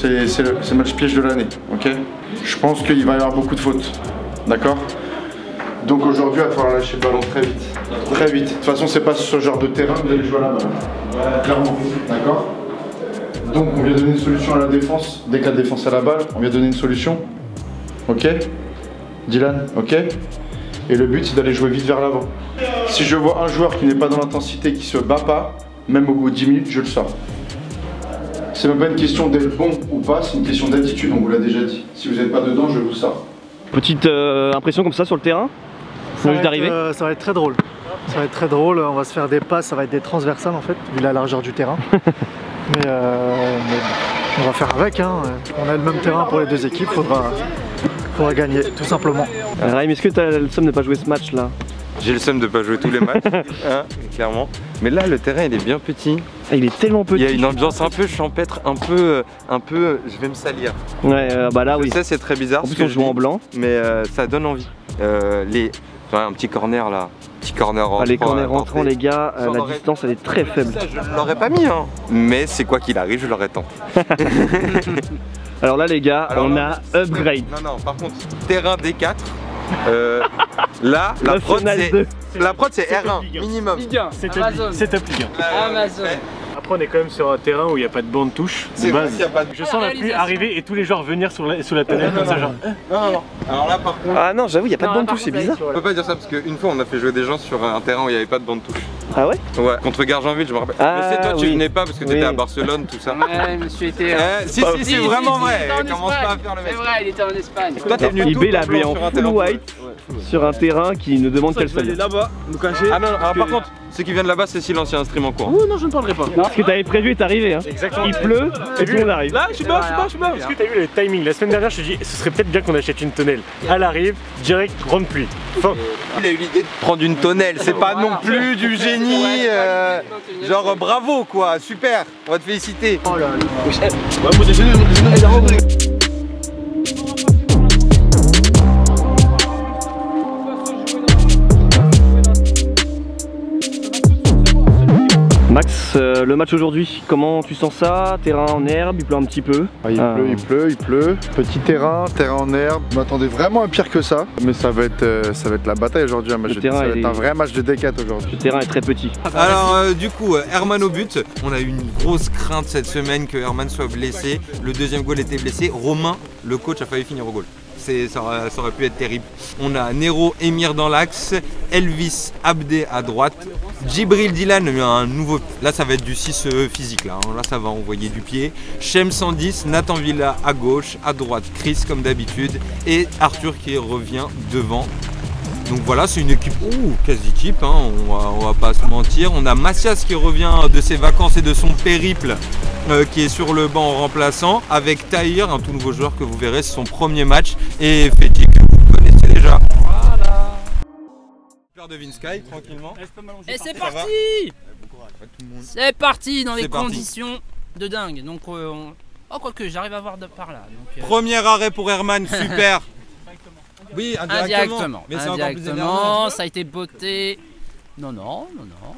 C'est le, match piège de l'année, ok? Je pense qu'il va y avoir beaucoup de fautes, d'accord? Donc aujourd'hui, il va falloir lâcher le ballon très vite. Très vite. De toute façon, c'est pas sur ce genre de terrain que vous allez jouer à la balle. Clairement, d'accord? Donc on vient donner une solution à la défense. Dès que la défense a la balle, on vient donner une solution. Ok? Dylan, ok? Et le but, c'est d'aller jouer vite vers l'avant. Si je vois un joueur qui n'est pas dans l'intensité, qui se bat pas, même au bout de 10 minutes, je le sors. C'est même pas une question d'être bon ou pas, c'est une question d'attitude, on vous l'a déjà dit. Si vous n'êtes pas dedans, je vous sors. Petite euh, impression comme ça sur le terrain Ça va, être, d'arriver euh, ça va être très drôle. Ça va être très drôle, on va se faire des passes, ça va être des transversales en fait, vu la largeur du terrain. mais, euh, mais on va faire avec, hein. on a le même terrain pour les deux équipes, faudra, faudra gagner tout simplement. Euh, Raïm, est-ce que t'as le somme de pas jouer ce match là J'ai le seum de pas jouer tous les matchs, hein, clairement. Mais là, le terrain, il est bien petit. Ah, Il est tellement petit. Il y a une ambiance un peu champêtre, un peu, euh, un peu, euh, je vais me salir. Ouais, euh, bah là Je oui. sais, c'est très bizarre. En plus, que on je joue en blanc. Mais euh, ça donne envie. Euh, les, enfin, un petit corner là, petit corner Ah, rentrant. les corners rentrants, les gars, la distance elle est très faible. Ça, je l'aurais pas mis, hein. Mais c'est quoi qu'il arrive, je l'aurais tenté. Alors là, les gars, Alors on a upgrade. Non, non, par contre, terrain D4. Euh, là, la prod, c'est 2. la prod, c'est R1 minimum. C'est Amazon. C'est top Ligue Amazon. Après, on est quand même sur un terrain où il n'y a pas de bande touche. C'est de vrai base. qu'il y a pas de. Je sens la pluie arriver et tous les joueurs venir sur la, sous la tonnelle comme ça, genre. Non, non, non. Alors là, par contre. Ah non, j'avoue, il y a pas Non, de bande touche, c'est bizarre. On peut pas dire ça parce qu'une fois on a fait jouer des gens sur un terrain où il n'y avait pas de bande touche. Ah ouais? Ouais, contre Gargenville, je me rappelle. Ah, mais c'est toi, tu oui. venais pas parce que tu Oui. étais à Barcelone, tout ça. Ouais, monsieur était. Eh, si, si, c'est vraiment vrai. Commence pas à faire le mec. C'est vrai, il était en Espagne. Toi, t'es venu IB tout l'a en full terrain white sur un terrain qui ne demande qu'à le salir. là-bas, nous cacher. Ah non, non, alors par contre, ceux qui viennent là-bas, c'est silencieux, un stream en cours. Oh non, je ne parlerai pas. Ce que t'avais prévu est arrivé. Hein. Exactement. Il pleut et tout le monde arrive. Là, je suis mort, je suis mort, je suis mort. Est-ce que t'as vu le timing? La semaine dernière, je te dis, ce serait peut-être bien qu'on achète une tonnelle. Elle arrive, direct, grande pluie. Fin. Il a eu l'idée de prendre une tonnelle, c'est pas non plus du génie. euh, genre bravo quoi, super, on va te féliciter. Max, euh, le match aujourd'hui, comment tu sens ça? Terrain en herbe, il pleut un petit peu. Ah, il Ah. pleut, il pleut, il pleut. Petit terrain, terrain en herbe. Je m'attendais vraiment à pire que ça. Mais ça va être, euh, ça va être la bataille aujourd'hui. Un match Le de- terrain, ça va être un vrai match de D4 aujourd'hui. Le terrain est très petit. Alors euh, du coup, Herman au but, on a eu une grosse crainte cette semaine que Herman soit blessé. Le deuxième goal était blessé. Romain, le coach, a failli finir au goal. Ça aurait, pu être terrible. On a Nero Emir dans l'axe, Elvis Abdé à droite, Djibril Dylan, un nouveau. Là, ça va être du 6 euh, physique. Là, hein. là, ça va envoyer du pied. Shem 110, Nathan Villa à gauche, à droite Chris comme d'habitude, et Arthur qui revient devant. Donc voilà, c'est une équipe, ouh, quasi équipe, hein, on, va, on va pas se mentir. On a Massias qui revient de ses vacances et de son périple, euh, qui est sur le banc en remplaçant, avec Tahir, un tout nouveau joueur que vous verrez, c'est son premier match, et Fetty que vous connaissez déjà. Voilà. Super de Vinsky, tranquillement. Et c'est Ça va parti monde. C'est parti dans C'est des parti. conditions de dingue. Donc, euh, on- oh, quoique, j'arrive à voir de par là. Donc, euh, Premier arrêt pour Herman, super. Oui, indirectement. indirectement. Mais c'est encore plus indirectement, ça a été botté. Non, non, non, non.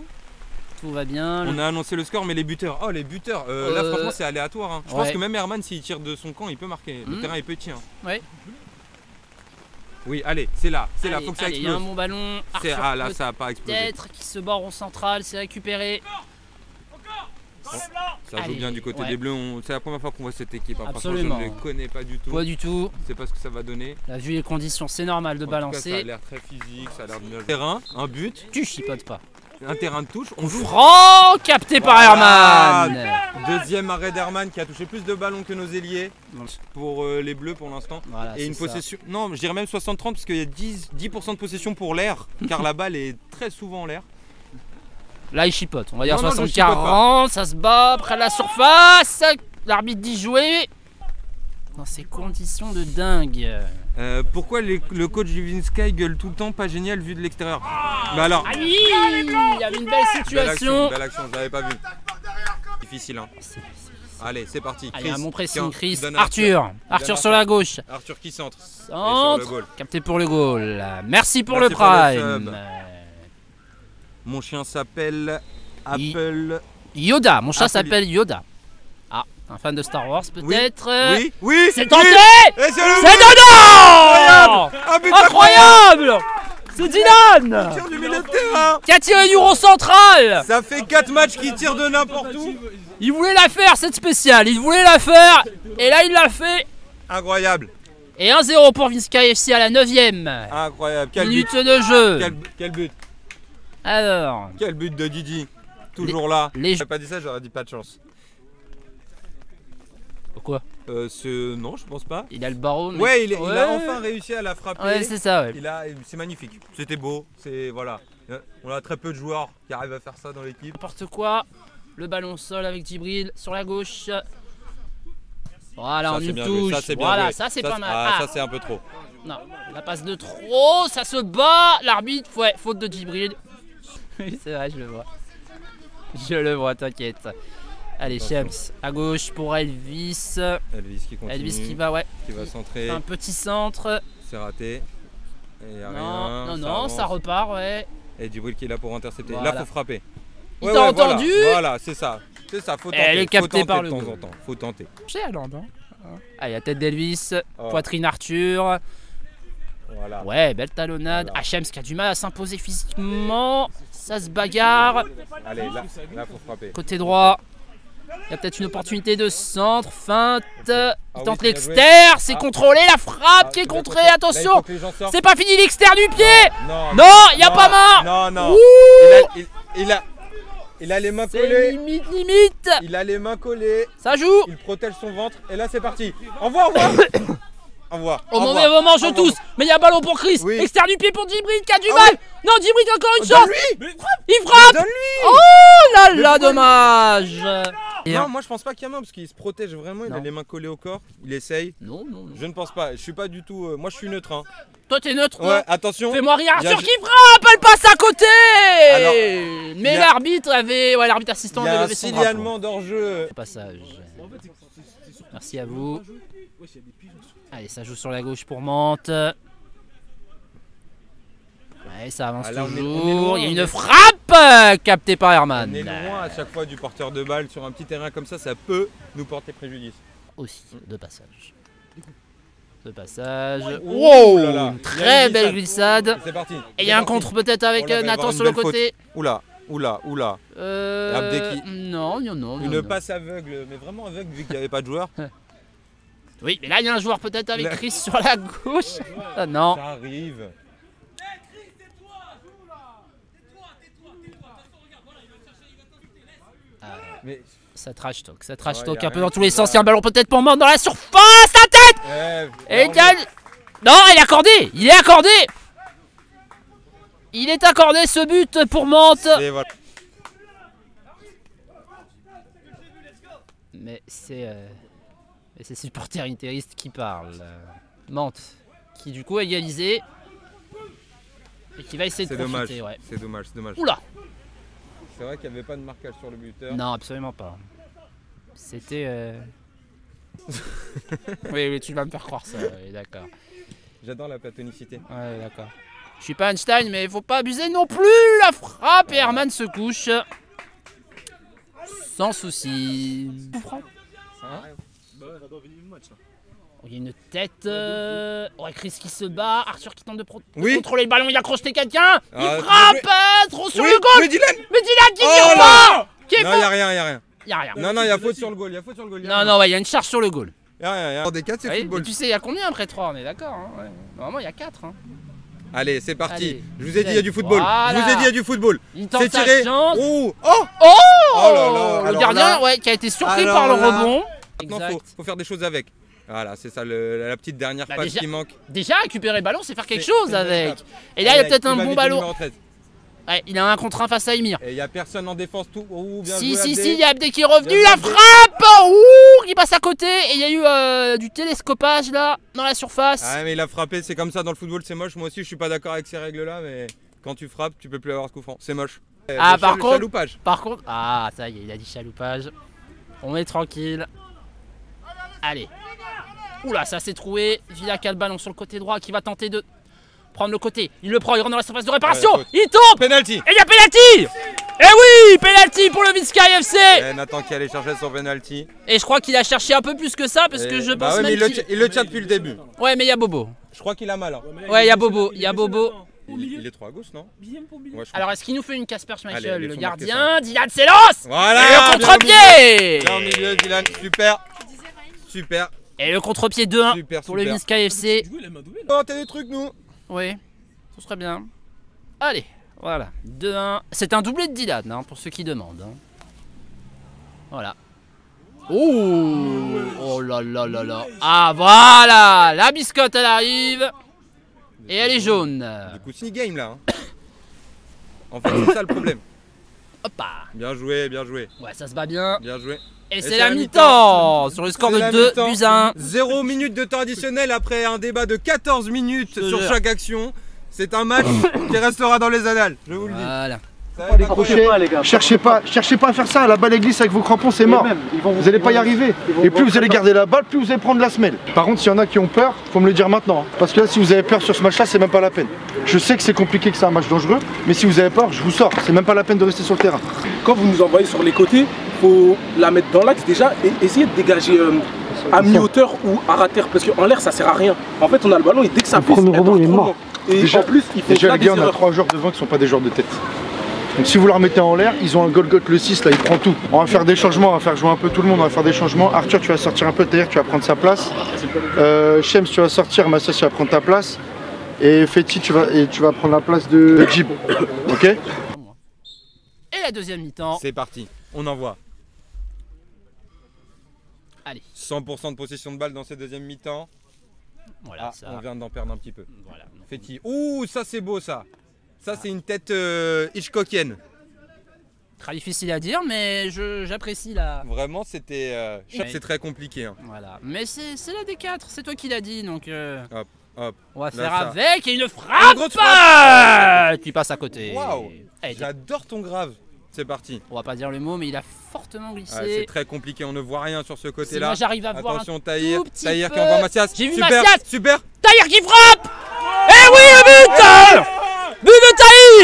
Tout va bien. On a annoncé le score, mais les buteurs. Oh, les buteurs. euh, Là, Euh, franchement, c'est aléatoire. hein. Je pense que même Herman, s'il tire de son camp, il peut marquer. Le Hmm. terrain est petit. hein. Ouais. Oui, allez, c'est là. C'est là, faut que ça allez, Il y a un bon ballon. C'est- Ah là, ça a pas explosé. peut-être qui se barre au central, c'est récupéré. Ça joue Allez, bien du côté ouais. des Bleus. on- C'est la première fois qu'on voit cette équipe. hein. Franchement, Absolument. je ne les connais pas du tout. Pas du tout. Je sais pas ce que ça va donner. Là, vu les conditions, c'est normal de En tout cas, ça a balancer. l'air très physique, ça a l'air de terrain, un but, Tu chipotes pas. un terrain de touche. On joue. Franck capté par Voilà. Herman. Deuxième arrêt d'Herman qui a touché plus de ballons que nos ailiers pour euh, les Bleus pour l'instant. Voilà, Et une ça. possession. Non, je dirais même 60-30 parce qu'il y a 10%, 10 de possession pour l'air, car la balle est très souvent en l'air. Là, il chipote. On va dire Non, non, je 60-40. Ça se bat près de la surface. L'arbitre dit jouer. Dans ces conditions de dingue. Euh, pourquoi les- le coach du Vinsky gueule tout le temps pas génial vu de l'extérieur? Bah alors. Aïe Il y avait une belle Belle action, situation. belle action, je l'avais pas vu. Difficile hein. Allez, c'est parti. Allez, un bon pressing, Chris. à Arthur. Arthur sur la gauche. Arthur qui centre. Et sur le Centre. goal. Capté pour le goal. Merci pour Merci le pour le prime. Mon chien s'appelle Apple. Yoda. Mon chat s'appelle Yoda. Ah, Un fan de Star Wars peut-être euh, Oui, oui. C'est oui. tenté c'est le C'est dedans Un but Incroyable C'est Dylan Tir du milieu de terrain qui a tiré du rond central Ça fait 4 matchs qu'il tire de n'importe où. Il voulait la faire cette spéciale, il voulait la faire et là il l'a fait. Incroyable. Et 1-0 pour Vince KFC à la 9ème Incroyable. Quel minute but. de jeu. quel, quel but Alors, Quel but de Didi Toujours là les- J'aurais pas dit ça, j'aurais dit pas de chance. quoi Euh, ce... Non, je pense pas. Il a le barreau. mais- Ouais, il, il a enfin réussi à la frapper. Ouais, c'est ça, ouais. Il a, c'est magnifique. C'était beau. C'est voilà. On a très peu de joueurs qui arrivent à faire ça dans l'équipe. N'importe quoi. Le ballon sol avec Djibril sur la gauche. Voilà, Ça, c'est une touche. Ça, voilà, joué. ça c'est pas mal. Ah, Ah, ça c'est un peu trop. non, la passe de trop, ça se bat. L'arbitre, ouais, faute de Djibril. Oui, c'est vrai, je le vois. Je le vois, t'inquiète. Allez, Shams, à gauche pour Elvis. Elvis qui continue. Elvis qui va, ouais, qui va centrer. un petit centre. C'est raté. Et y a Non, rien. non, ça non, ça repart, ouais. Et Djibril qui est là pour intercepter. Voilà. Là, faut frapper. Il t'a entendu Voilà, voilà, c'est ça. C'est ça, faut tenter. Elle est faut captée tenter par de le temps goal. en temps. Faut tenter. Chez Hollande, hein. Allez, la tête d'Elvis, Oh. poitrine Arthur. Voilà. Ouais, belle talonnade. Voilà. Qui a du mal à s'imposer physiquement. Ça se bagarre. Allez, là, là, faut frapper. Côté droit. Il y a peut-être une opportunité de centre, feinte. Il Ah tente oui, bien l'externe, c'est Ah. contrôlé, la frappe Ah, qui est contrée, attention. C'est pas fini l'externe du pied Non, Non, il y a pas main Non, non. Ouh Il a, il, il a, il a les mains collées. limite, limite Il a les mains collées. Ça joue Il protège son ventre. Et là, c'est parti. Envoie, envoie. envoie. Au envoie. mauvais moment, je tousse Mais il y a un ballon pour Chris Oui. Externe du pied pour Djibril qui a du Ah mal Non, Djibril a encore une chance Donne-lui Il frappe Donne-lui Oh là là, dommage Et Non, moi je pense pas qu'il y a main parce qu'il se protège vraiment, il a les mains collées au corps, il essaye. Non, non, non. Je ne pense pas, je suis pas du tout. euh, moi je suis neutre. Hein. Toi, t'es neutre Ouais, attention. Fais-moi rire, Il y a Arthur qui frappe, elle passe à côté Alors, Mais a- l'arbitre avait. Ouais, l'arbitre assistant Il y avait a un levé son drapeau. signalement d'hors-jeu. Passage. Merci à vous. Allez, ça joue sur la gauche pour Mantes. Ouais, ça avance Ah, là, on est- toujours. on est loin, Il y a une est- frappe euh, captée par Herman. On est loin à chaque fois du porteur de balle sur un petit terrain comme ça, ça peut nous porter préjudice. Aussi, deux passages. Deux passages. Ouh Wow là là, Très belle glissade. C'est parti. Et il y a un parti. contre peut-être avec Oh euh, Nathan sur le côté. Oula, oula, oula. Euh, Abdeki. Non, non, non. Une non. passe aveugle, mais vraiment aveugle vu qu'il n'y avait pas de joueur. Oui, mais là il y a un joueur peut-être avec. Chris sur la gauche. Ah, non. Ça arrive. Mais Ça trash talk, ça trash talk un peu dans tous les sens. Il y a un ballon peut-être pour Mante dans la surface. La tête eh, Et non, il gagne. Non, il est accordé. Il est accordé. Il est accordé ce but pour voilà. Mais c'est euh, c'est supporter interiste qui parle. Mantes qui du coup a égalisé et qui va essayer de C'est dommage. profiter. Ouais. C'est dommage, c'est dommage. Oula C'est vrai qu'il n'y avait pas de marquage sur le buteur. Non, absolument pas. C'était. euh, oui, oui, tu vas me faire croire ça. oui, d'accord. J'adore la platonicité. Ouais, d'accord. Je suis pas Einstein, mais faut pas abuser non plus. La frappe et Herman se couche. Sans souci. Hein Oh, Il y a une tête. euh, Ouais, Chris qui se bat. Arthur qui tente de, pro- de Oui. contrôler le ballon. Il a crocheté quelqu'un. Il Ah, frappe. euh, trop sur oui, le goal. oui, Dylan Mais Dylan qui Oh pas. Qui est Non, fort. il n'y a rien, il n'y a rien. Y a rien. Non, non, il y a faute sur le goal, il y a faute sur le goal. Non, rien. non, ouais, il y a une charge sur le goal. Il y a rien, il y a rien. Des 4, c'est Oui, football. mais tu sais, il y a combien après 3 On est d'accord. Hein ouais. Normalement, il y a 4. Hein. Allez, c'est parti. Allez. Je vous ai dit, il y a du football. Je vous ai dit, il y a du football. Il tente C'est tiré. chance. Oh, oh Oh, Oh là là, Le gardien, là- ouais, qui a été surpris alors par le là- rebond. Maintenant, Exact. faut, faut faire des choses avec. Voilà, c'est ça le- la petite dernière Bah, passe déjà- qui manque. Déjà, récupérer le ballon, c'est faire quelque chose avec. Et là, il y a peut-être un bon ballon. numéro 13. Ouais, il a un contre un face à Emir. Et il n'y a personne en défense. Tout. Oh, bien Si, joué, si, Abdé. si, il y a Abdé qui est revenu, Bien la Abdé. frappe Ouh, qui passe à côté. Et il y a eu euh, du télescopage là, dans la surface. Ah, mais il a frappé, c'est comme ça dans le football, c'est moche. Moi aussi, je suis pas d'accord avec ces règles-là, mais quand tu frappes, tu peux plus avoir de coup franc. C'est moche. Euh, Ah, le par contre- chaloupage. Par contre, ah, ça y est, il a dit chaloupage. On est tranquille. Allez. Oula, ça s'est troué. Villa qui a le ballon sur le côté droit qui va tenter de prendre le côté. Il le prend, il rentre dans la surface de réparation. Ouais, il tombe Penalty. Et il y a penalty Eh oui Penalty pour le Vizca FC Eh, Nathan qui allait chercher son penalty. Et je crois qu'il a cherché un peu plus que ça parce Et- que je bah pense ouais, mais même il le, qu'il- tient- il le tient depuis le début. Ouais mais il y a Bobo. Je crois qu'il a mal. hein. Ouais il y a Bobo, il y a Bobo. Il, il est trop à gauche, non Ouais. Alors est-ce qu'il nous fait une Casper Schmeichel, allez, le gardien Dylan Selos Voilà Et le bien contre-pied Là au milieu, Dylan, super. Super. Et le contre-pied 2-1 Super, pour le. Vizca FC. Oh, t'as des trucs, nous Oui, ce serait bien. Allez, voilà, 2-1. C'est un doublé de Dylan, hein, pour ceux qui demandent. hein. Voilà. Oh, oh là là là là. Ah voilà, la biscotte elle arrive. Et elle est jaune. Du coup, c'est game là. hein. En fait, c'est ça le problème. Hoppa. Bien joué, bien joué. Ouais, ça se bat bien. Bien joué. Et, c'est c'est la la mi-temps. sur le score de la 2 mi-temps. buts à 1. 0 minutes de temps additionnel après un débat de 14 minutes te sur jure. chaque action. C'est un match qui restera dans les annales, je vous le dis. Être Approchez, pas, les gars. cherchez pas, cherchez pas à faire ça. La balle glisse avec vos crampons, c'est mort. Vous allez pas y arriver. Et plus vous allez garder la balle, plus vous allez prendre la semelle. Par contre, s'il y en a qui ont peur, faut me le dire maintenant. hein. Parce que là, si vous avez peur sur ce match-là, c'est même pas la peine. Je sais que c'est compliqué, que c'est un match dangereux, mais si vous avez peur, je vous sors. C'est même pas la peine de rester sur le terrain. Quand vous nous envoyez sur les côtés, faut la mettre dans l'axe déjà et essayer de dégager euh, à mi-hauteur ou à rater parce qu'en l'air ça sert à rien. En fait, on a le ballon et dès que ça pousse, il est trop mort. Et Déjà- en plus, il faut Déjà, les gars, on a trois joueurs devant qui sont pas des joueurs de tête. Donc si vous la remettez en l'air, ils ont un Golgoth le 6 là, il prend tout. On va faire des changements, on va faire jouer un peu tout le monde, on va faire des changements. Arthur, tu vas sortir un peu, Taylor, tu vas prendre sa place. Euh, Shems, tu vas sortir, Massas, tu vas prendre ta place. Et Fetty, tu vas, et tu vas prendre la place de de Jib. Ok Et la deuxième mi-temps. C'est parti, on envoie. Allez. 100% de possession de balle dans cette deuxième mi-temps. Voilà, Ah, ça. on vient d'en perdre un petit peu. Voilà. Fetty. Ouh, ça c'est beau ça. Ça c'est une tête euh, Hitchcockienne. Très difficile à dire, mais j'apprécie la. Vraiment, c'était. euh. C'est très compliqué. hein. Voilà. Mais c'est la D4, c'est toi qui l'as dit, donc. euh, Hop, hop. On va faire ça. avec et une frappe grosse Ah, Tu passes à côté. Waouh. J'adore ton grave. C'est parti. On va pas dire le mot, mais il a fortement glissé. C'est très compliqué, on ne voit rien sur ce côté-là. moi j'arrive à voir Attention, Tahir. tout petit Tahir qui envoie Massias. J'ai vu super, Massias. Super. Tahir qui frappe Eh oui, le but But de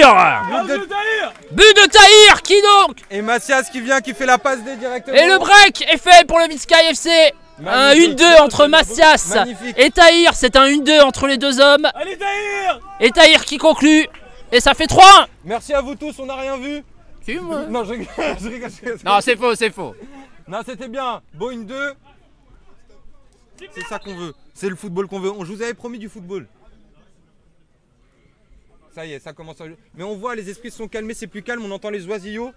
Tahir But de Tahir qui donc Et Massias qui vient, qui fait la passe D directement. Et le break est fait pour le Vizca FC Un Magnifique. 1-2 entre Massias Magnifique. et Tahir, c'est un 1-2 entre les deux hommes. Allez Tahir Et Tahir qui conclut. Et ça fait 3-1 Merci à vous tous, on n'a rien vu. Moi. Non, je rigole, je rigole, je rigole. Non, c'est faux, c'est faux. Non, c'était bien. Boeing 2. C'est ça qu'on veut. C'est le football qu'on veut. On, je vous avais promis du football. Ça y est, ça commence à. Mais on voit, les esprits se sont calmés, c'est plus calme. On entend les oisillots.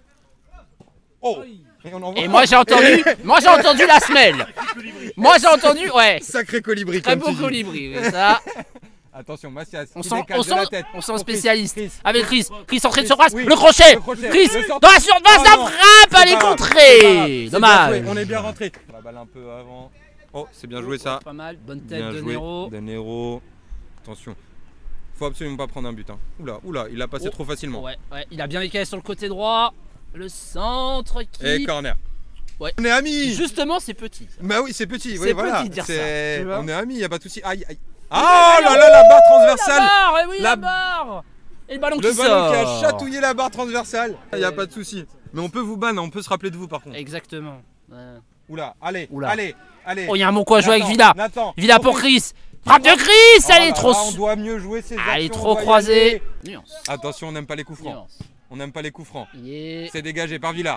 Oh Et, on en voit- Et moi j'ai entendu, moi j'ai entendu la semelle. Moi j'ai entendu, ouais. Sacré colibri. Très comme beau tu dis. colibri, ça. Attention, Massias. On sent, on sent, la tête. on sent spécialiste. Chris, Chris. Avec Chris, Chris entrée de surface, oui. le crochet. Le crochet. Chris, Le dans la surface, Oh la frappe, elle est contrée. Dommage. On est bien rentré. La balle un peu avant. Oh, c'est bien joué ça. Pas mal, bonne tête Bien de joué. Nero. De Nero. Attention. Faut absolument pas prendre un but. Hein. Oula, oula, il a passé Oh. trop facilement. Ouais, ouais, il a bien décalé sur le côté droit. Le centre qui. Et corner. Ouais. On est amis Justement, c'est petit. Bah oui, c'est petit. C'est Oui, voilà. petit de dire ça. On est amis, y a pas de souci. Aïe, aïe. Ah là là, la barre La transversale barre, eh oui, la, La- barre. Et le ballon Le qui ballon sort. qui a chatouillé la barre transversale. Y a pas de souci. Mais on peut vous ban, on peut se rappeler de vous par contre. Exactement. Ouais. Oula, allez, Oula. allez, allez. Oh, il y a un bon à jouer avec Villa. Nathan, Villa pour Chris. Frappe de Chris, Oh elle est trop. on doit mieux jouer ses elle est trop croisée. Attention, on n'aime pas les coups francs. Nuance. On n'aime pas les coups francs. Il est. C'est dégagé par Villa.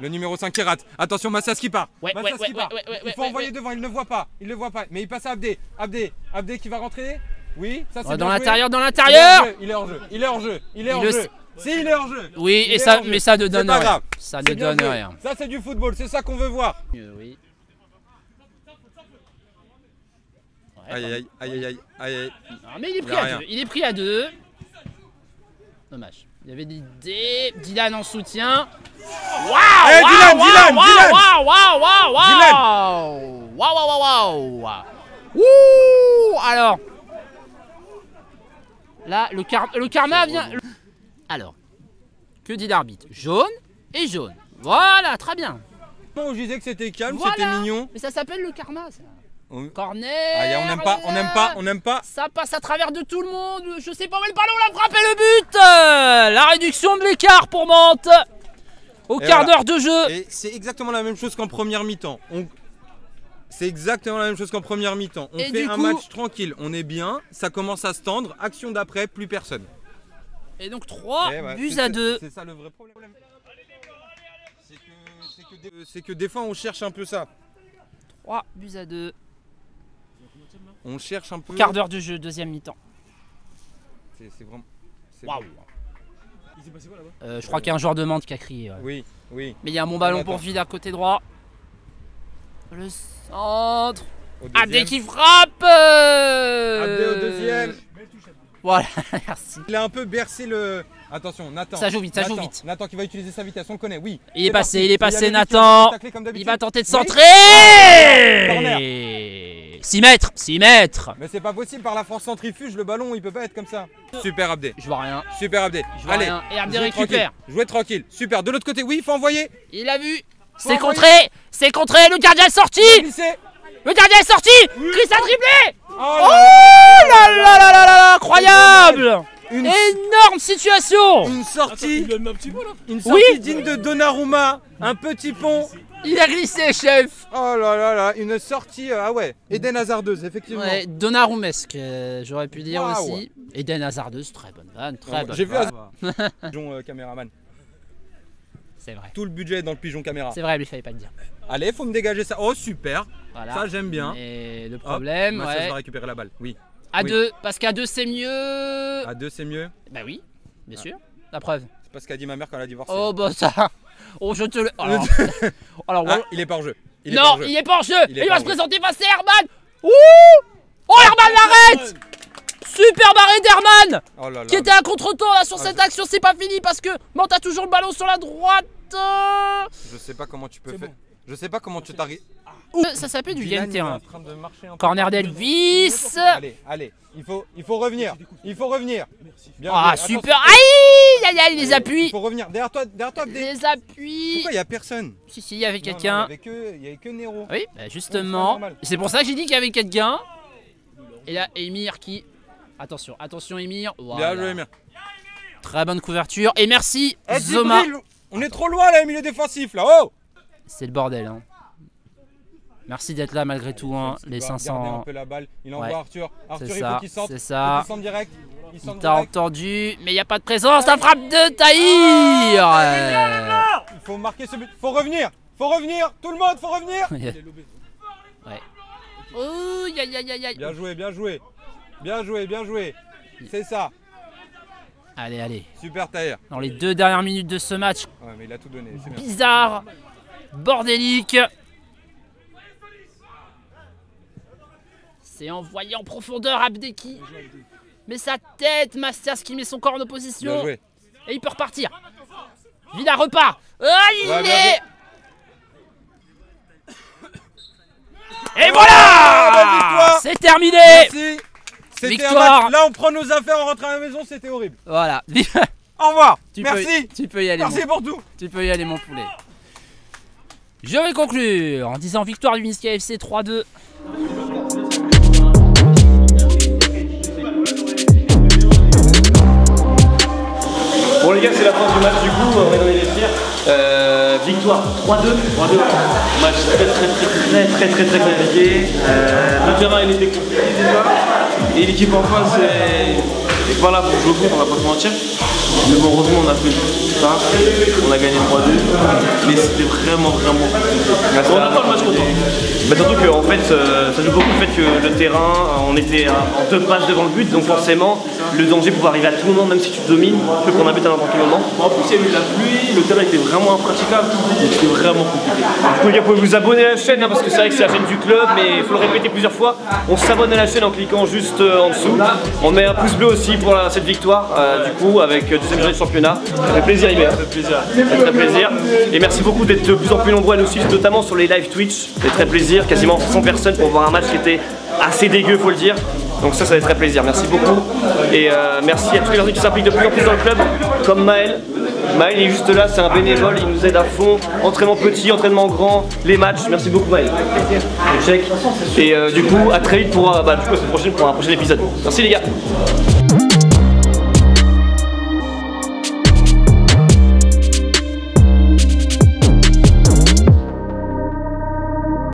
Le numéro 5 qui rate. Attention, Massas qui part. Ouais, Massas ouais, ouais, qui part. ouais, ouais, Il faut ouais, envoyer ouais. devant, il ne le voit pas. Il ne le voit pas. Mais il passe à Abdé. Abdé. Abdé qui va rentrer. Oui, ça c'est bien Dans l'intérieur, dans Il est l'intérieur. hors jeu, Il est hors jeu. Il est hors jeu. Il est hors jeu. Si, il est hors jeu. Oui, Il et ça, mais ça ne C'est donne pas rien. grave. Ça ne donne rien. Ça c'est du football, c'est ça qu'on veut voir. Euh, oui. Aïe aïe aïe aïe aïe aïe aïe. Non, mais il est pris à rien. deux. Il est pris à deux. Dommage. Il y avait l'idée. Dylan en soutien. Waouh Eh, waouh, Dylan, waouh, Dylan, waouh, Dylan. Waouh waouh waouh Dylan. waouh Waouh waouh waouh waouh Ouh Alors. Là, le, car- le karma vient. Alors. Que dit l'arbitre? Jaune et jaune. Voilà, très bien. Moi, je disais que c'était calme, Voilà. c'était mignon. Mais ça s'appelle le karma, ça. On- Corner. Aïe, on n'aime pas, on n'aime pas, on n'aime pas. Ça passe à travers de tout le monde. Je sais pas où est le ballon, la frappe et le but. Euh, La réduction de l'écart pour Mantes. Au Et quart voilà. d'heure de jeu. C'est exactement la même chose qu'en première mi-temps. On- C'est exactement la même chose qu'en première mi-temps. On Et fait un coup- match tranquille, on est bien, ça commence à se tendre. Action d'après, plus personne. Et donc 3 Eh ouais, buts à 2. C'est ça le vrai problème. C'est que, c'est que des- c'est que des fois on cherche un peu ça. 3 buts à 2. On cherche un peu. Quart d'heure de jeu, deuxième mi-temps. C'est vraiment. Waouh. bon. Euh, je crois qu'il y a un joueur de Mantes qui a crié. ouais. Oui, oui. Mais il y a un bon ballon On pour. Vida côté droit. Le centre. Abdé qui frappe euh, Abdé au deuxième. Voilà, merci. Il a un peu bercé le. Attention, Nathan. Ça joue vite, ça joue vite. Nathan qui va utiliser sa vitesse, on le connaît, oui. Il est passé, parti. il est passé, Nathan. il va Il tenter de Oui. centrer Corner. 6 mètres, 6 mètres Mais c'est pas possible, par la force centrifuge, le ballon il peut pas être comme ça. Super Abdé, Je vois rien, super Abdé. je vois Allez, rien. Et Abdé récupère. tranquille, Jouez tranquille, super. De l'autre côté, oui, il faut envoyer. Il a vu. C'est contré, c'est contré, le gardien est sorti. Le gardien est sorti Chris a triplé Oh Oh là là là là là là là Incroyable Une, Énorme situation une sortie, Il donne un petit peu là. une sortie Oui. digne de Donnarumma, un petit pont. Il a glissé, chef Oh là là là, une sortie, euh, ah ouais, Eden hasardeuse, effectivement. Ouais, Donnarumesque, euh, j'aurais pu dire Waouh. aussi. Eden Hazardeuse, très bonne vanne, très Non, bonne J'ai vu vanne. Hazard. Pigeon euh, caméraman. C'est vrai. Tout le budget est dans le pigeon caméra. C'est vrai, il fallait pas le dire. Allez, faut me dégager ça. Oh super, Voilà. ça j'aime bien. Et le Hop, problème, Massas ouais. va récupérer la balle. Oui. À oui. deux, parce qu'à deux c'est mieux. À deux c'est mieux. Bah oui, bien Ah. sûr. La preuve. C'est pas ce qu'a dit ma mère quand elle a divorcé. Oh bah ça. Oh je te le. Alors, alors Ah, il est pas en jeu. Il est non, jeu. il est pas en jeu. Il Il, va se présenter face à Herman. Ouh Oh Herman l'arrête Super barré d'Herman Oh là là. qui était à contre-temps là sur Ah, cette je- action. C'est pas fini parce que Mant a toujours le ballon sur la droite. Je sais pas comment tu peux faire. Je sais pas comment tu t'arrives. Ça s'appelle du Dylan, game il est terrain. en train de peu. Corner d'Elvis. Allez, allez, il faut, il faut revenir. Il faut revenir. Bien Ah joué. super. Aïe aïe aïe les Il appuis faut revenir. Derrière toi, derrière toi. Abdé. Les appuis Pourquoi il y a personne? Si si il y avait quelqu'un Il y avait que, il Nero. Oui, bah justement. c'est pour ça que j'ai dit qu'il y avait quelqu'un. Et là, Emir qui. Attention, attention, Emir. Voilà. Bien joué, Emir. Très bonne couverture. Et merci, Eh, Zoma. On est trop loin là, au milieu défensif là. Oh C'est le bordel. Hein. Merci d'être là malgré tout. Hein, les doit regarder 500. un peu la balle. Il envoie Ouais. Arthur. Arthur, C'est il ça, faut qu'il centre. c'est ça. direct. Il Il t'a entendu, mais il n'y a pas de présence. La frappe de Tahir Euh, Il faut marquer ce but. Faut revenir. Faut revenir. Tout le monde, faut revenir. ouais. Ouh, aïe aïe aïe aïe. Bien joué, bien joué. Bien joué, bien joué. C'est ça. Allez, allez. Super Tahir. Dans les deux dernières minutes de ce match, Ouais, mais il a tout donné. Bien. bizarre, bordélique. C'est envoyé en profondeur Abdeki. Mais sa tête, Mastias qui met son corps en opposition. joué. Et il peut repartir. Vida repart. Ah, il Ouais, est... Et voilà victoire. C'est terminé Merci. Un Victoire. match. Là, on prend nos affaires, on rentre à la maison. C'était horrible. Voilà. Au revoir. tu, peux, Merci. tu peux y aller. Merci mon- pour tout. Tu peux y aller mon poulet. Je vais conclure en disant victoire du Minsk FC 3-2. Bon les gars c'est la fin du match du coup, on est dans les vestiaires. Euh, victoire 3-2. 3-2. Match très très très très très très très compliqué. Euh, le terrain il était compliqué déjà. Et l'équipe en face est, est pas là pour jouer au foot, on va pas se mentir. Mais bon heureusement on a fait ça. On a gagné 3-2. Mais c'était vraiment vraiment. On n'a pas le match content. Bah surtout que en fait, euh, ça joue beaucoup le fait que le terrain, euh, on était en deux passes devant le but, donc forcément, le danger pouvait arriver à tout moment, même si tu domines, tu peux prendre un but à n'importe quel moment. En plus il y a eu de la pluie, le terrain était vraiment impraticable. C'était vraiment compliqué. Du coup, les gars, vous pouvez vous abonner à la chaîne, hein, parce que c'est vrai que c'est la chaîne du club, mais il faut le répéter plusieurs fois. On s'abonne à la chaîne en cliquant juste euh, en dessous. On met un pouce bleu aussi pour la- cette victoire, euh, du coup, avec euh, deuxième journée de championnat. Ça fait plaisir, Iber. Ça fait plaisir. Ça fait très plaisir. Et merci beaucoup d'être de plus en plus nombreux à nous suivre, notamment sur les live Twitch. Ça fait très plaisir, quasiment 100 personnes pour voir un match qui était assez dégueu, faut le dire. Donc ça, ça fait très plaisir. Merci beaucoup. Et euh, merci à toutes les personnes qui s'impliquent de plus en plus dans le club, comme Maël, Maël est juste là, c'est un bénévole, il nous aide à fond. Entraînement petit, entraînement grand, les matchs. Merci beaucoup Maël. Et euh, du coup, à très vite pour, euh, bah, pour un prochain épisode. Merci les gars.